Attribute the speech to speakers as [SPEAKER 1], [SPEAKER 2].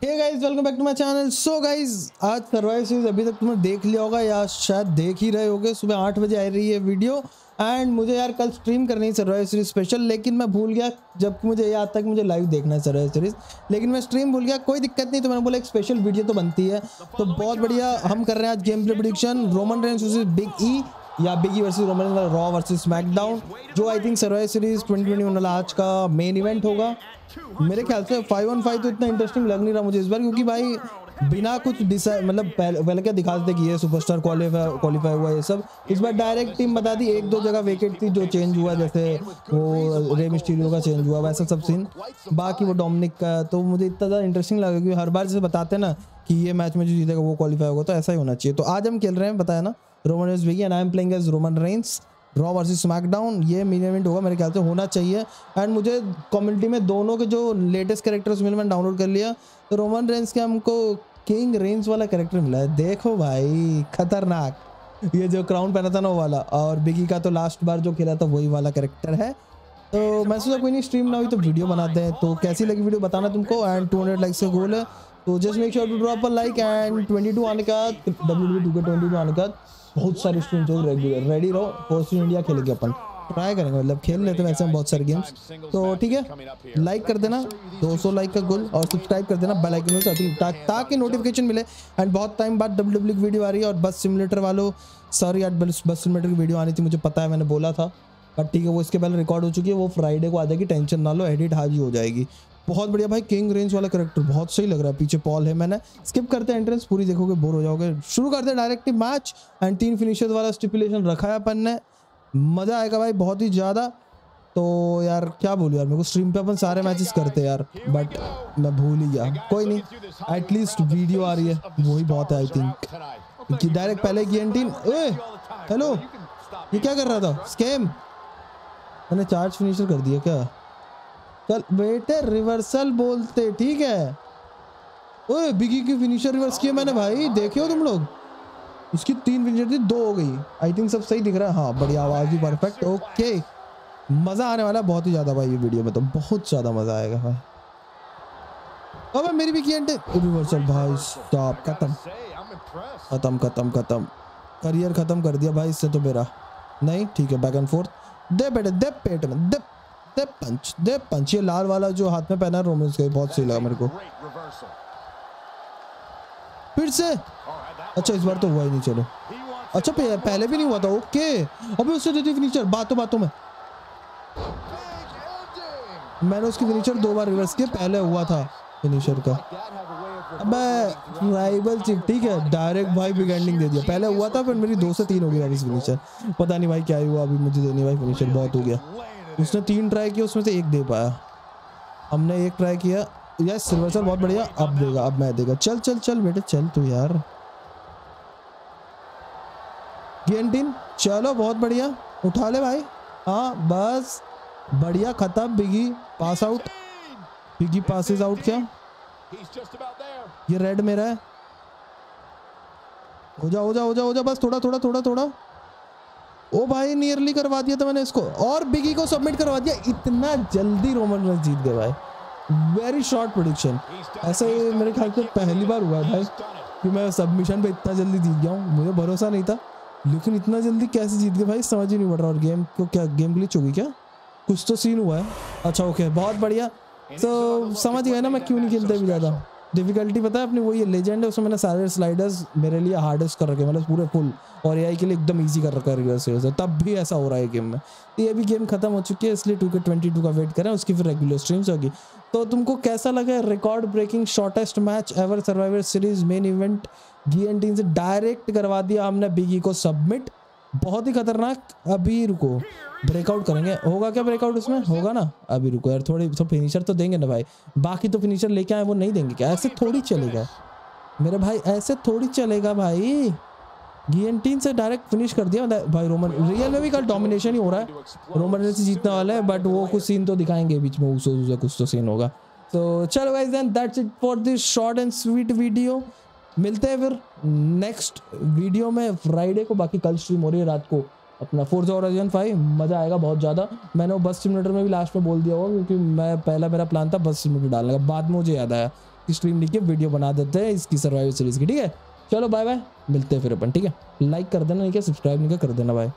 [SPEAKER 1] Hey guys welcome back to my channel so guys आज Survivor Series अभी तक तुमने देख लिया होगा या शायद देख ही रहे होगे। सुबह आठ बजे आ रही है वीडियो। एंड मुझे यार कल स्ट्रीम करनी है सर्वाइव सीरीज़ स्पेशल लेकिन मैं भूल गया, जबकि मुझे याद था कि मुझे लाइव देखना है सर्वाइव सीरीज़ लेकिन मैं स्ट्रीम भूल गया, कोई दिक्कत नहीं तो मैंने बोला एक स्पेशल वीडियो तो बनती है। तो बहुत बढ़िया, हम कर रहे हैं आज game play prediction Roman Reigns Big E या Biggie versus Roman Raw versus SmackDown जो आई थिंक सर्वाइव सीरीज़ 2021 वाला आज का मेन इवेंट होगा। मेरे ख्याल से फाइव ऑन फाइव तो इतना इंटरेस्टिंग लग नहीं रहा मुझे इस बार, क्योंकि भाई बिना कुछ डिसाइड मतलब पहले क्या दिखा देते कि ये सुपरस्टार क्वालिफाई क्वालिफाई हुआ ये सब? इस बार डायरेक्ट टीम बता दी, एक दो जगह वेकेट थी जो चेंज हुआ, जैसे वो रे मिस्टीरियो का चेंज हुआ, वैसा सब सीन बाकी वो डोमिनिक का तो मुझे इतना ज़्यादा इंटरेस्टिंग लगा, क्योंकि हर बार जैसे बताते ना कि ये मैच में जो जीतेगा वो क्वालिफाई होगा तो ऐसा ही होना चाहिए। तो आज हम खेल रहे हैं, बताया ना? Roman Reigns Biggie and I am playing as Roman Reigns Raw versus SmackDown ये मेन इवेंट होगा मेरे ख्याल से होना चाहिए। एंड मुझे कम्युनिटी में दोनों के जो लेटेस्ट कैरेक्टर्स मिले मैंने डाउनलोड कर लिया तो रोमन रेंस के हमको किंग रेंस वाला कैरेक्टर मिला है। देखो भाई खतरनाक। ये जो क्राउन पहना था ना वो वाला और बिगी का तो लास्ट बार जो खेला था वही वाला कैरेक्टर है। तो मैं सोचा कोई नहीं स्ट्रीम ना हुई तो वीडियो बनाते हैं। तो कैसी लगी वीडियो बताना तुमको। एंड टू हंड्रेड लाइक्स का गोल है। तो just make sure to drop a like and twenty two आने का डब्ल्यू ट्वेंटी टू आने का बहुत सारे स्ट्रीम जो रेगुलर रेडी रहो फोर्स इंडिया खेलेंगे अपन। ट्राई करेंगे मतलब खेल लेते हैं हम बहुत सारे गेम्स तो ठीक है लाइक कर देना 200 लाइक का गोल और सब्सक्राइब कर देना बेल आइकन में ता, ताकि नोटिफिकेशन मिले। एंड बहुत टाइम बाद डब्ल्यू डब्ल्यू की वीडियो आ रही है और बस सिमुलेटर वालों सॉरी यार बस बस सिमुलेटर की वीडियो आनी थी मुझे पता है मैंने बोला था। बट ठीक है वो इसके पहले रिकॉर्ड हो चुकी है वो फ्राइडे को आ जाएगी टेंशन ना लो एडिट हाजी हो जाएगी। बहुत बढ़िया भाई किंग रेंज वाला करेक्टर बहुत सही लग रहा है। पीछे पॉल है, मैंने स्किप करते हैं एंट्रेंस पूरी देखोगे बोर हो जाओगे। शुरू करते हैं डायरेक्ट मैच एंड तीन फिनिशर्स वाला स्टिपुलेशन रखा है अपन ने। मज़ा आएगा भाई, बहुत ही ज़्यादा। तो यार, क्या बोलूँ यार, मेरे को स्ट्रीम पे अपन सारे मैचेस करते यार बट मैं भूल ही गया। कोई नहीं एटलीस्ट वीडियो आ रही है, वही बहुत है आई थिंक कि डायरेक्ट पहले की एंटीन हेलो ये क्या कर रहा था? स्कैम मैंने चार्ज फिनिशर कर दिया क्या? चल बेटे रिवर्सल बोलते, ठीक है? ओए बिगी की फिनिशर रिवर्स किया मैंने भाई, देखे हो तुम लोग? इसकी तीन फिनिशर थी, दो हो गई। आई थिंक सब सही दिख रहा है। हाँ बढ़िया आवाज़ भी परफेक्ट ओके मज़ा आने वाला बहुत ही ज़्यादा भाई ये वीडियो में तो बहुत ज़्यादा मज़ा आएगा भाई। अब मेरी भी की रिवर्सल भाई स्टॉप खत्म। खत्म खत्म खत्म। करियर खत्म कर दिया भाई, इससे तो मेरा। नहीं, ठीक है बैक एंड फोर्थ दे बेटे, दे पेट में, दे दे पंच दे पंच, ये लाल वाला जो हाथ में पहना है रोमेंस का बहुत सही लगा मेरे को। फिर से? अच्छा इस बार तो हुआ ही नहीं, चलो। अच्छा पहले भी नहीं हुआ था, ओके। अभी उससे देती फिनिशर बातों बातों में। मैंने उसकी फिनिशर दो बार रिवर्स किया, पहले हुआ था फिनिशर का। अबे राइवल चिप ठीक है डायरेक्ट भाई बिग एंडिंग दे दिया। पहले हुआ था, फिर मेरी दो से तीन हो गई वापस फिनिशर पता नहीं भाई क्या हुआ, अभी मुझे देनी भाई फिनिशर बहुत हो गया। उसने तीन ट्राई किया, उसमें से एक दे पाया। हमने एक ट्राई किया। यार सिल्वर सर बहुत बढ़िया। अब देगा, अब मैं देगा। चल चल चल बेटे, चल तू यार। गेंटिन चलो, बहुत बढ़िया। उठा ले भाई। हाँ बस। बढ़िया, खत्म। Biggie pass out Biggie passes out क्या? ये रेड मेरा है। हो जा हो जा हो जा हो जा। बस थोड़ा थोड़ा थोड़ा थोड़ा। ओ भाई नियरली करवा दिया था मैंने इसको। और बिगी को सबमिट करवा दिया। इतना जल्दी रोमन रेंस जीत गए भाई। वेरी शॉर्ट प्रोडिक्शन ऐसा मेरे ख्याल से पहली बार हुआ है भाई कि मैं सबमिशन पे इतना जल्दी जीत गया हूँ। मुझे भरोसा नहीं था। लेकिन इतना जल्दी कैसे जीत गए भाई, समझ ही नहीं पड़ रहा। और गेम को क्या गेम ग्लिच होगी क्या? कुछ तो सीन हुआ है। अच्छा ओके बहुत बढ़िया। तो समझ गया ना मैं क्यों नहीं खेलता भी ज़्यादा। डिफिकल्टी पता है अपनी वही लेजेंड है, उसमें मैंने सारे स्लाइडर्स मेरे लिए हार्डेस्ट कर रखे मतलब पूरे फुल और एआई के लिए एकदम ईजी कर रखा है तब भी ऐसा हो रहा है गेम में। तो ये भी गेम खत्म हो चुकी है, इसलिए टू के ट्वेंटी टू का वेट करें, उसकी फिर रेगुलर स्ट्रीम्स होगी। तो तुमको कैसा लगा record breaking shortest match ever Survivor Series main event गी एन टीम से डायरेक्ट करवा दिया, हमने बिगी को सबमिट बहुत ही खतरनाक। अभी रुको। ब्रेकआउट करेंगे। होगा क्या ब्रेकआउट उसमें होगा ना। अभी रुको यार, थोड़ी तो फिनिशर तो देंगे ना भाई। बाकी तो फिनिशर लेके आए, वो नहीं देंगे क्या? ऐसे थोड़ी चलेगा। मेरे भाई, ऐसे थोड़ी चलेगा भाई। गियनटीन से डायरेक्ट फिनिश कर दिया। भाई रोमन रियल में भी कल डोमिनेशन ही हो रहा है। रोमन से जीतने वाला है बट वो कुछ सीन तो दिखाएँगे बीच में। उससे कुछ तो सीन होगा। तो चलो guys then that's it for this short and sweet video मिलते हैं फिर नेक्स्ट वीडियो में। फ्राइडे को बाकी कल स्ट्रीम हो रही है रात को। अपना फोर्स ओरिजन फाइव मज़ा आएगा बहुत ज़्यादा। मैंने वो बस सिमुलेटर में भी लास्ट में बोल दिया होगा क्योंकि मैं, पहला मेरा प्लान था बस सिमुलेटर डालने का। बाद में मुझे याद आया कि स्ट्रीम लिख के वीडियो बना देते हैं इसकी सर्वाइवल सीरीज़ की, ठीक है? चलो बाय बाय मिलते हैं फिर अपन, ठीक है? लाइक कर देना, नहीं क्या सब्सक्राइब नहीं कर देना बाय